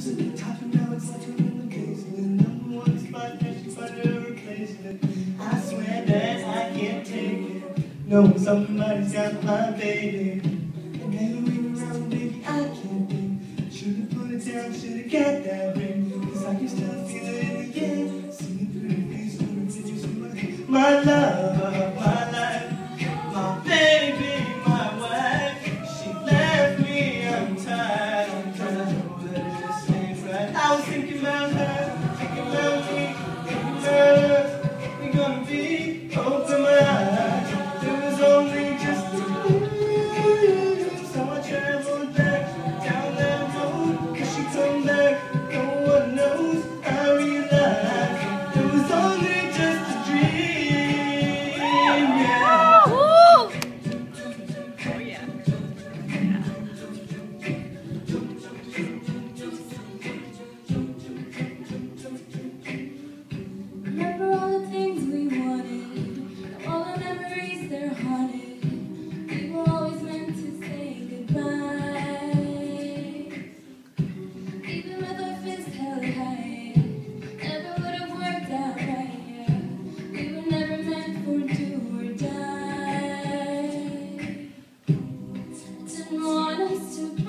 the it's like the. Knowing somebody's got my baby. And hanging around, baby, I can't think. Should've put it down, should've got that ring. Cause I can still feel it in the air. Singing through the face, when it's just my, my love, nice to